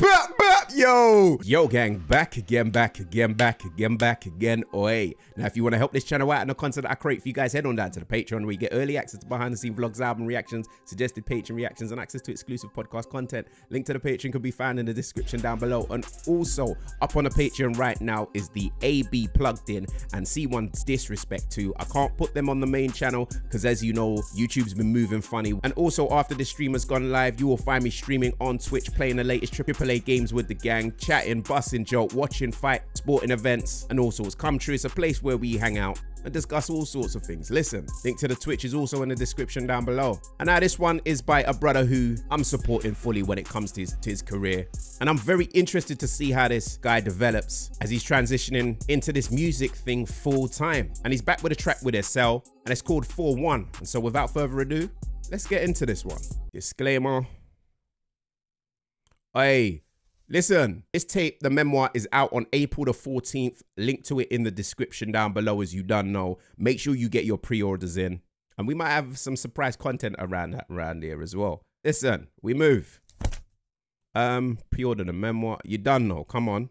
pop bap, yo. Yo, gang, back again, back again, back again, back again. Oi. Now, if you want to help this channel out and the content I create for you guys, head on down to the Patreon where you get early access to behind the scenes vlogs, album reactions, suggested Patreon reactions, and access to exclusive podcast content. Link to the Patreon can be found in the description down below. And also, up on the Patreon right now is the AB plugged in and C1's disrespect too. I can't put them on the main channel because, as you know, YouTube's been moving funny. And also, after the stream has gone live, you will find me streaming on Twitch, playing the latest AAA games with the gang, chatting, bussing, joke, watching fight, sporting events, and all sorts. Come true, it's a place where we hang out and discuss all sorts of things. Listen, link to the Twitch is also in the description down below. And now this one is by a brother who I'm supporting fully when it comes to his, to his career. And I'm very interested to see how this guy develops as he's transitioning into this music thing full time. And he's back with a track with SL and it's called For One. And so without further ado, let's get into this one. Disclaimer. Hey, Listen, this tape, the memoir, is out on April the 14th. Link to it in the description down below, as you done know. Make sure you get your pre-orders in. And we might have some surprise content around around here as well. Listen, we move. Um, pre-order the memoir. You done know. Come on.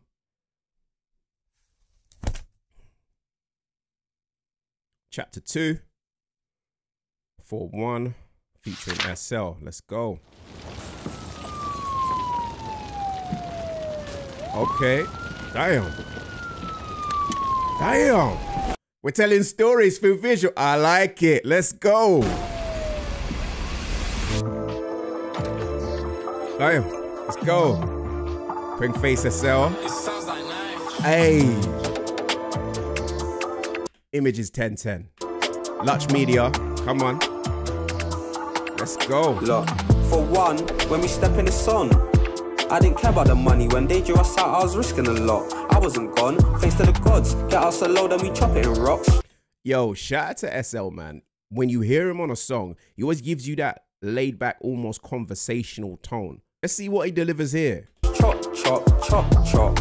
Chapter 2. For One. Featuring SL. Let's go. Okay. Damn. Damn. We're telling stories through visual. I like it. Let's go. Damn. Let's go. Bring face SL. Hey. Images 1010. Lutch Media. Come on. Let's go. Look, for one, when we step in the sun, I didn't care about the money. When they drew us out, I was risking a lot. I wasn't gone. Thanks to the gods. Get us a load and we chop it in rocks. Yo, shout out to SL, man. When you hear him on a song, he always gives you that laid back, almost conversational tone. Let's see what he delivers here. Chop, chop, chop, chop.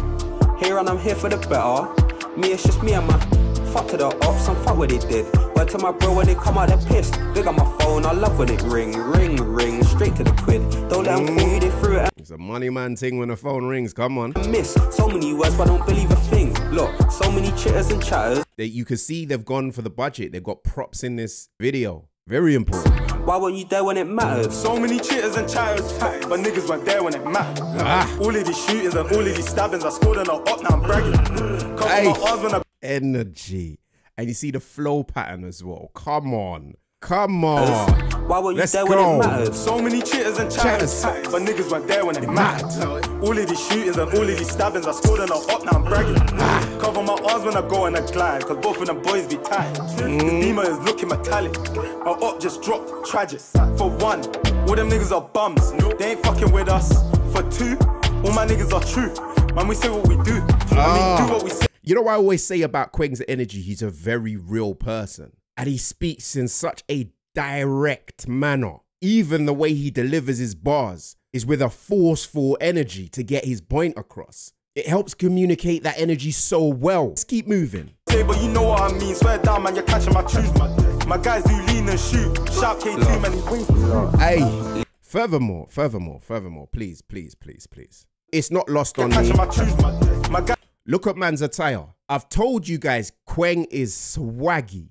Here and I'm here for the better. Me, it's just me and my fuck to the ops and fuck what they did. Word to my bro when they come out, they're pissed. Big on my phone, I love when it ring, ring, ring, straight to the quid. Don't let them fool you, they threw it. It's a money man thing when the phone rings. Come on. I miss so many words, but I don't believe a thing. Look, so many chitters and chatters. That you can see they've gone for the budget. They've got props in this video. Very important. Why weren't you there when it mattered? So many cheaters and chatters, but niggas weren't there when it mattered. Ah. All of these shootings and all of these stabbings, I scored and I up, now I'm bragging. Cover Hey. my arms when I Energy. And you see the flow pattern as well. Come on. Come on. Why weren't you Let's there go. when it mattered? So many cheaters and chatters, Chatters. but niggas weren't there when it mattered. mattered. All of these shootings and all of these stabbings, I scored and I up, now I'm bragging. Cover my arms when I go and I glide, cause both of them boys be tight. The mm-hmm. Beamer is looking metallic. Our up just dropped, tragic. For one, all them niggas are bums. They ain't fucking with us. For two, all my niggas are true. Man, we say what we do. I mean, ah. do what we say. You know what I always say about Kweng's energy? He's a very real person. And he speaks in such a direct manner. Even the way he delivers his bars is with a forceful energy to get his point across. It helps communicate that energy so well. Let's keep moving. say, but you know what I mean. Swear down, man, you're catching my truth. My guys do lean and shoot. Sharp K2, man, wings. Hey, furthermore, furthermore, furthermore, please, please, please, please. It's not lost on me. My truth. My guys. Look at man's attire. I've told you guys, Kweng is swaggy.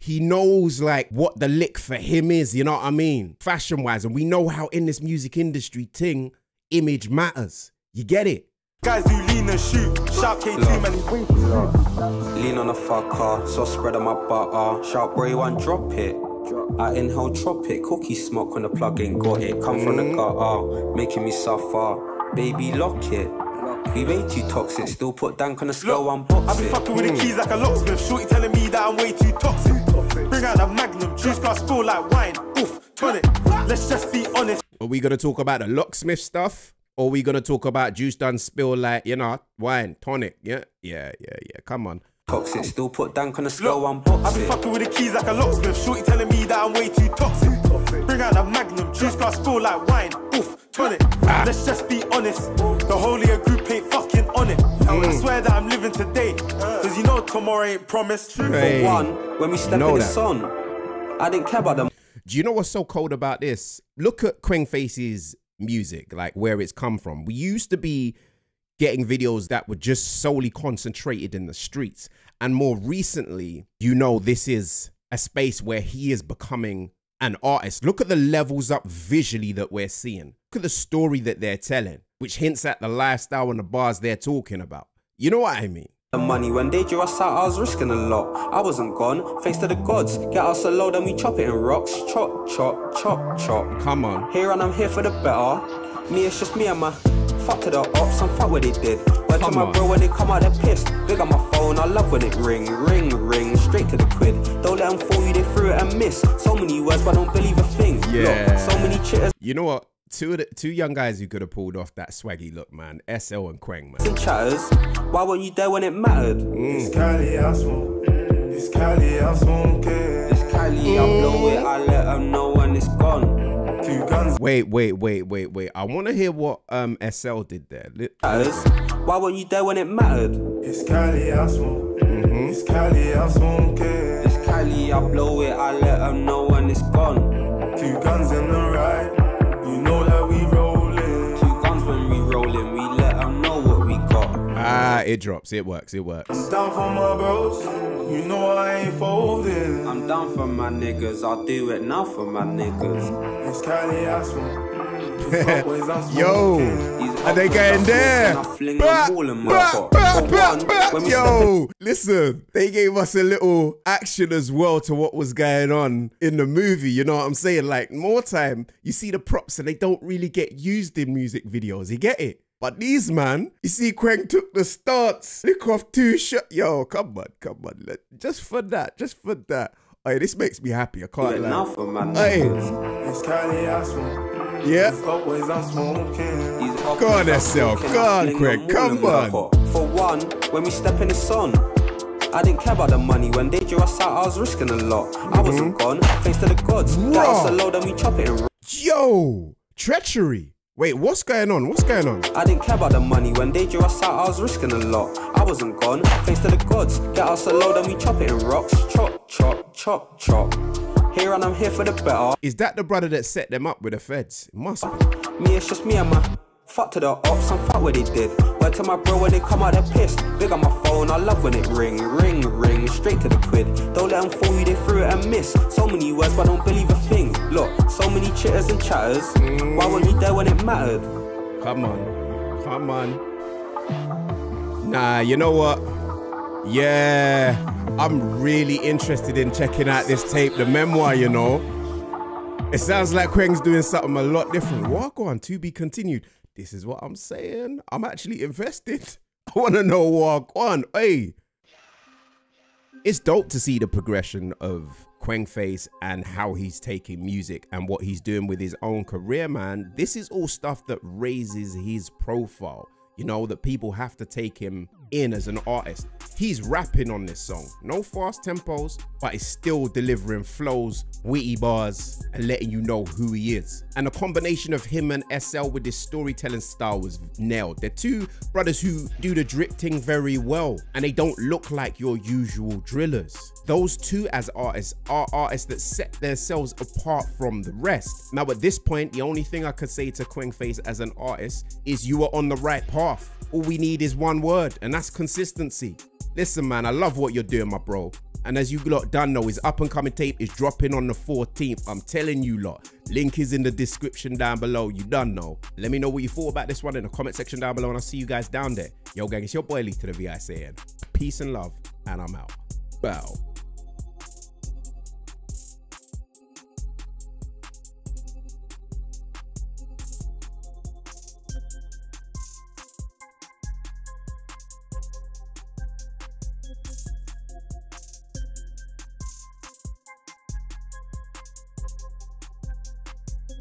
He knows like what the lick for him is, you know what I mean? Fashion wise. And we know how in this music industry thing, image matters. You get it? Guys do lean and shoot. Sharp K2, man, he. Lean on a fucker, so spread on my butter. Sharp boy, one drop it. I inhale tropic, cookie smoke when the plug ain't got it. Come from the mm. gutter, making me suffer. Baby, lock it. We way too toxic, still put dank on the scale, one box I be it. fucking with the mm. keys like a locksmith. Shorty telling me that I'm way too toxic. Bring out the magnum, juice glass spill like wine. Oof, tonic. Let's just be honest. Are we gonna talk about the locksmith stuff? Or are we gonna talk about juice done spill like, you know, wine, tonic? Yeah, yeah, yeah, yeah. Come on. Toxic, still put dank on the scale, one I box be fucking with the keys like a locksmith. Shorty telling me that I'm way too toxic. Bring out the magnum, juice glass spill like wine. Oof, tonic. Ah. Let's just be honest. The holier group ain't fucking on it. Mm. I swear that I'm living today. Uh. Cause you know tomorrow ain't promised. Hey. One, when we step Know in the sun, I didn't care about them. Do you know what's so cold about this? Look at Kwengface's music, like where it's come from. We used to be getting videos that were just solely concentrated in the streets. And more recently, you know, this is a space where he is becoming an artist. Look at the levels up visually that we're seeing. Look at the story that they're telling, which hints at the lifestyle and the bars they're talking about. You know what I mean? The money when they drew us out, I was risking a lot. I wasn't gone, face to the gods. Get us a load and we chop it in rocks. Chop, chop, chop, chop. Come on. Here and I'm here for the better. Me, it's just me and my fuck to the ops and fuck what they did. Word to my on. bro when they come out, they're pissed. Big on my phone, I love when it ring, ring, ring, straight to the quid. Don't let them fool you, they threw it and miss. So many words, but I don't believe a thing. Yeah. Look, so many chitters You know what? Two of the two young guys who could have pulled off that swaggy look, man. SL and Kweng, man. and chatters. Why weren't you there when it mattered? Mm. It's Cali, I smoke. It's Cali, I smoke. It's Kylie, I blow it, I let them know when it's gone. Two guns. Wait, wait, wait, wait, wait. I want to hear what um SL did there. Why weren't you there when it mattered? It's Cali, I smoke. It's Cali, I smoke. It's Kylie, I blow it, I let them know when it's gone. Two guns in the ride. You know that we rollin'. Two guns when we rollin', we let them know what we got. Ah, it drops. It works. It works. I'm down for my bros. You know I ain't folding. I'm down for my niggas, I'll do it now for my niggas. It's Cali, I smoke. It's always I'm Yo, are they getting there? fling, I fling Bah, them all in my bah, bah, For bah, one, bah. when we step in Yo, listen, they gave us a little action as well to what was going on in the movie. You know what I'm saying? Like more time, you see the props and they don't really get used in music videos. You get it? But these man, you see, Kweng took the stance, lick off two shot. Yo, come on, come on, just for that, just for that. Hey, this makes me happy. I do can't it now lie. for my Hey. niggas. It's Cali, I smoke. Yeah. It's always I'm smoking. These uppers Go on, I SL, smoking, go I on, fling Craig, them all come on. For one, when we step in the sun. I didn't care about the money when they drew us out. I was risking a lot. I wasn't mm-hmm. gone. Face to the gods. Get us a Raw. load and we chop it Yo, treachery. Wait, what's going on? What's going on? I didn't care about the money when they drew us out. I was risking a lot. I wasn't gone. Face to the gods. Get us a load and we chop it in rocks. Chop, chop, chop, chop. Here and I'm here for the better. Is that the brother that set them up with the feds? It must be. Me, it's just me and my fuck to the ops and fuck what they did. Word to my bro when they come out, they're pissed. Big on my phone, I love when it ring, ring, ring, straight to the quid. Don't let them fool you, they threw it and miss. So many words, but I don't believe a thing. Look, so many chitters and chatters. Why weren't you there when it mattered? Come on. Come on. Nah, you know what? Yeah, I'm really interested in checking out this tape, the memoir, you know. It sounds like Kweng's doing something a lot different. Walk on, to be continued. This is what I'm saying. I'm actually invested. I want to know what on. Hey, it's dope to see the progression of Kwengface and how he's taking music and what he's doing with his own career, man. This is all stuff that raises his profile. You know, that people have to take him in as an artist. He's rapping on this song. No fast tempos, but he's still delivering flows, witty bars, and letting you know who he is. And the combination of him and SL with this storytelling style was nailed. They're two brothers who do the drip thing very well, and they don't look like your usual drillers. Those two as artists are artists that set themselves apart from the rest. Now at this point, the only thing I could say to Kwengface as an artist is you are on the right path. All we need is one word, and that's consistency. Listen, man, I love what you're doing, my bro. And as you lot done know, his up and coming tape is dropping on the 14th. I'm telling you lot. Link is in the description down below. You done know. Let me know what you thought about this one in the comment section down below, and I'll see you guys down there. Yo, gang, it's your boy Lee to the VI saying peace and love, and I'm out. Bow.